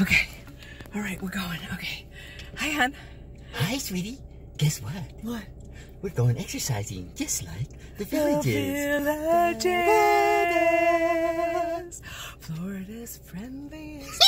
Okay. All right, we're going. Okay. Hi, hon. Hi, sweetie. Guess what? What? We're going exercising just like the villages. villages. Florida's friendliest